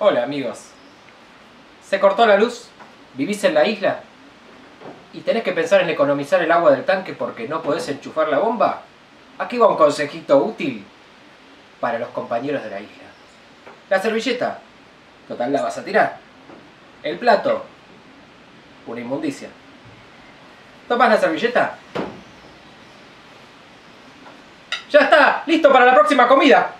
Hola amigos. ¿Se cortó la luz? ¿Vivís en la isla? ¿Y tenés que pensar en economizar el agua del tanque porque no podés enchufar la bomba? Aquí va un consejito útil para los compañeros de la isla. La servilleta, total la vas a tirar. El plato, una inmundicia. ¿Tomas la servilleta? ¡Ya está! ¡Listo para la próxima comida!